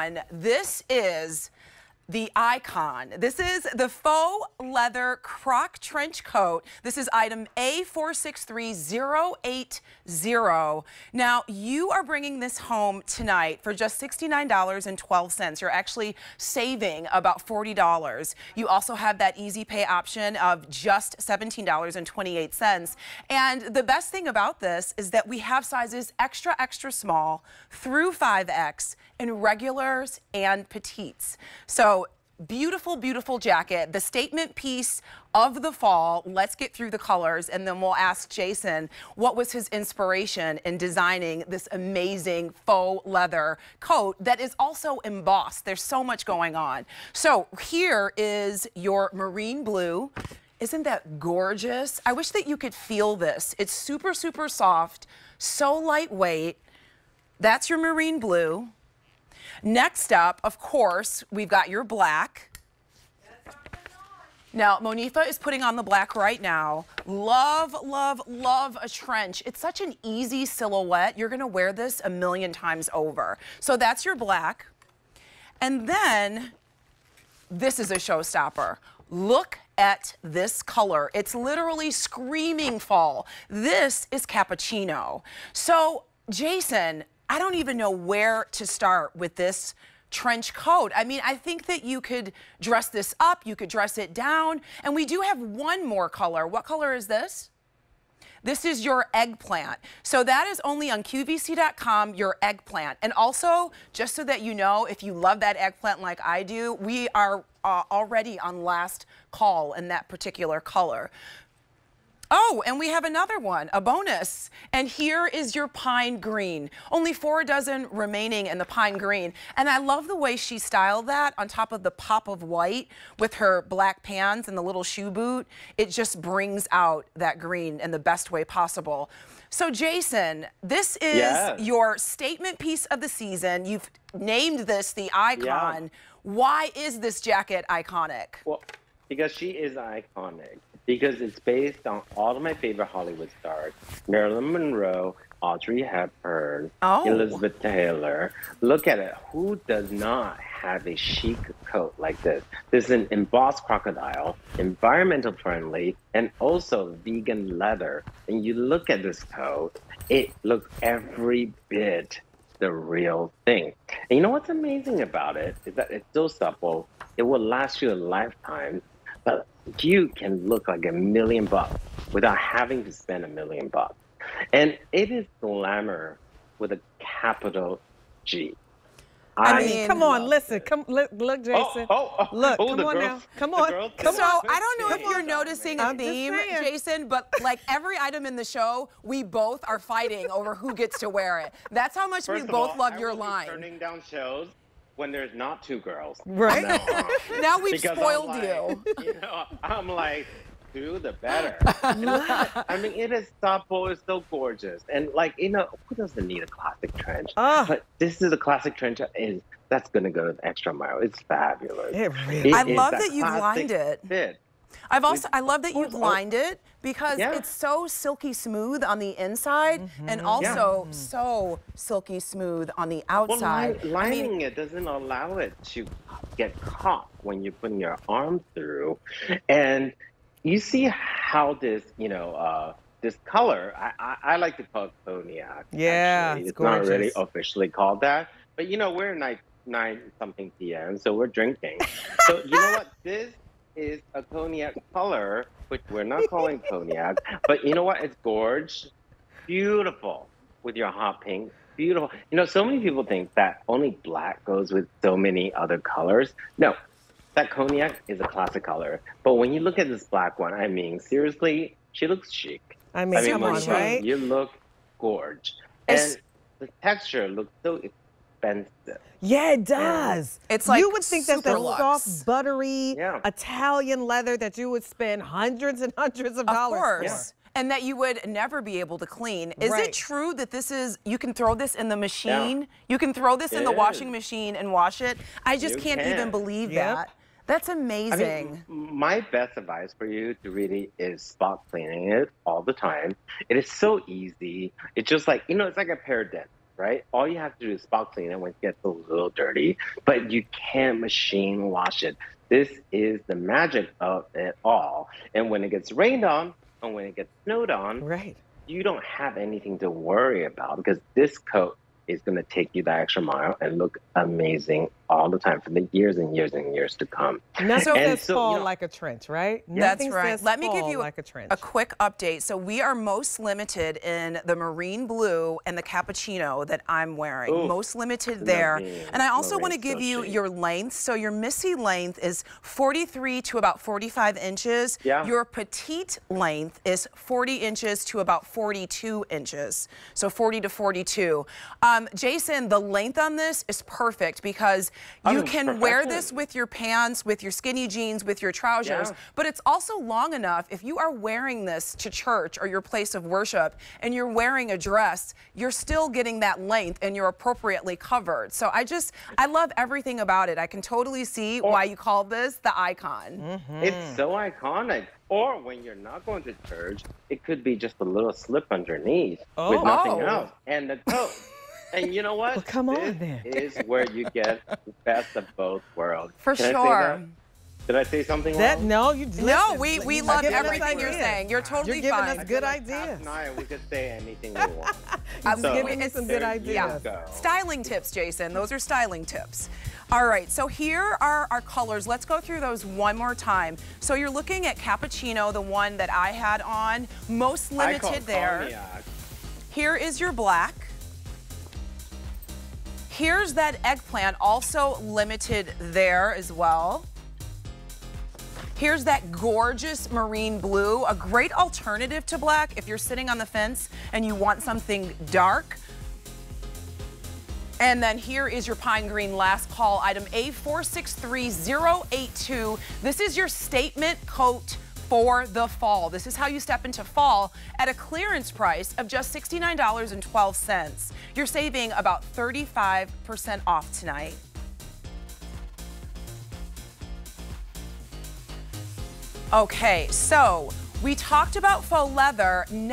And this is the icon. This is the faux leather croc trench coat. This is item A463080. Now, you are bringing this home tonight for just $69.12. You're actually saving about $40. You also have that easy pay option of just $17.28. And the best thing about this is that we have sizes extra, extra small through 5X in regulars and petites. So beautiful, beautiful jacket, the statement piece of the fall. Let's get through the colors and then we'll ask Jason what was his inspiration in designing this amazing faux leather coat that is also embossed. There's so much going on. So here is your marine blue. Isn't that gorgeous? I wish that you could feel this. It's super, super soft, so lightweight. That's your marine blue. Next up, of course, we've got your black. Now, Monifa is putting on the black right now. Love, love, love a trench. It's such an easy silhouette. You're gonna wear this a million times over. So that's your black. And then, this is a showstopper. Look at this color. It's literally screaming fall. This is cappuccino. So, Jason, I don't even know where to start with this trench coat. I mean, I think that you could dress this up, you could dress it down, and we do have one more color. What color is this? This is your eggplant. So that is only on QVC.com, your eggplant. And also, just so that you know, if you love that eggplant like I do, we are uh, already on last call in that particular color. Oh, and we have another one, a bonus. And here is your pine green. Only four dozen remaining in the pine green. And I love the way she styled that on top of the pop of white with her black pants and the little shoe boot. It just brings out that green in the best way possible. So Jason, this is your statement piece of the season. You've named this the icon. Yeah. Why is this jacket iconic? Well, because she is iconic because it's based on all of my favorite Hollywood stars Marilyn Monroe, Audrey Hepburn, oh. Elizabeth Taylor. Look at it. Who does not have a chic coat like this? This is an embossed crocodile, environmental friendly, and also vegan leather. And you look at this coat, it looks every bit the real thing. And you know what's amazing about it is that it's so supple. It will last you a lifetime but you can look like a million bucks without having to spend a million bucks. And it is glamour with a capital G. I, I mean, come on, listen, come look, look, oh, Jason. Oh, oh, oh, look, come on girls, now, come on, come so, on. So I don't know if you're noticing a theme, Jason, but like every item in the show, we both are fighting over who gets to wear it. That's how much First we both all, love I your line. Turning down shows when there's not two girls. Right. now we've because spoiled like, you. You know, I'm like, do the better. I mean, it is supple, it's so gorgeous. And like, you know, who doesn't need a classic trench? Oh. But this is a classic trench is that's gonna go the extra mile. It's fabulous. It really I love that, that you've lined it. Fit. I've also I love that you've lined it because yeah. it's so silky smooth on the inside mm -hmm. and also yeah. so silky smooth on the outside. Well, li lining I mean, it doesn't allow it to get caught when you're putting your arm through, and you see how this, you know. Uh, this color, I, I, I, like to call it cognac. Yeah, it's, it's not really officially called that, but you know we're nine nine something p.m. so we're drinking. so you know what this is a cognac color, which we're not calling cognac, but you know what? It's gorge, beautiful with your hot pink. Beautiful. You know, so many people think that only black goes with so many other colors. No, that cognac is a classic color. But when you look at this black one, I mean, seriously, she looks chic. I mean, I mean come on, right? You look gorge. And the texture looks so expensive. Yeah, it does. Yeah. It's like you would think that the luxe. soft, buttery yeah. Italian leather that you would spend hundreds and hundreds of, of dollars course. for. And that you would never be able to clean. Is right. it true that this is, you can throw this in the machine? Yeah. You can throw this it in the is. washing machine and wash it? I just you can't can. even believe yep. that. That's amazing. I mean, my best advice for you to really is spot cleaning it all the time. It is so easy. It's just like, you know, it's like a pair of dents right? All you have to do is spot clean it when it gets a little dirty, but you can't machine wash it. This is the magic of it all. And when it gets rained on and when it gets snowed on, right. you don't have anything to worry about because this coat is going to take you that extra mile and look amazing all the time for the years and years and years to come. Nothing and says so, fall you know, like a trench, right? That's right. Let me give you like a, a, quick update. So we are most limited in the marine blue and the cappuccino that I'm wearing. Ooh, most limited there. And I also want to give so you cheap. your length. So your Missy length is 43 to about 45 inches. Yeah. Your petite length is 40 inches to about 42 inches. So 40 to 42. Um, Jason, the length on this is perfect because you can wear this with your pants, with your skinny jeans, with your trousers, yeah. but it's also long enough if you are wearing this to church or your place of worship and you're wearing a dress, you're still getting that length and you're appropriately covered. So I just, I love everything about it. I can totally see or, why you call this the icon. Mm -hmm. It's so iconic. Or when you're not going to church, it could be just a little slip underneath oh. with nothing oh. else and the coat. And you know what? Well, come on then. Is where you get the best of both worlds. For Can sure. Did I say something that, wrong? No, you listen, No, we, we love everything you're saying. You're totally you're giving fine. us good ideas. Tonight we could say anything we want. I'm so, uh, giving us some good ideas. Yeah. Styling tips, Jason. Those are styling tips. All right, so here are our colors. Let's go through those one more time. So you're looking at cappuccino, the one that I had on, most limited there. Cognac. Here is your black. Here's that eggplant, also limited there as well. Here's that gorgeous marine blue, a great alternative to black if you're sitting on the fence and you want something dark. And then here is your pine green last call item A463082. This is your statement coat for the fall. This is how you step into fall at a clearance price of just $69.12. You're saving about 35% off tonight. Okay, so we talked about faux leather. Now